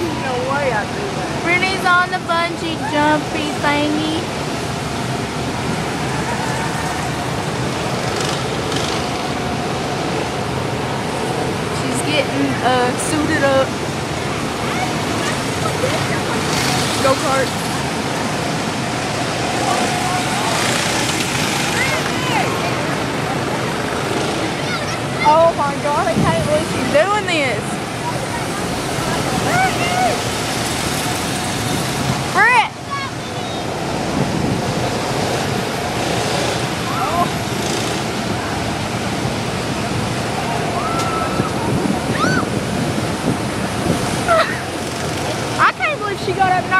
no way I do that. Brittany's on the bungee jumpy thingy. She's getting uh, suited up. Go kart. Oh my god, I can't she got up.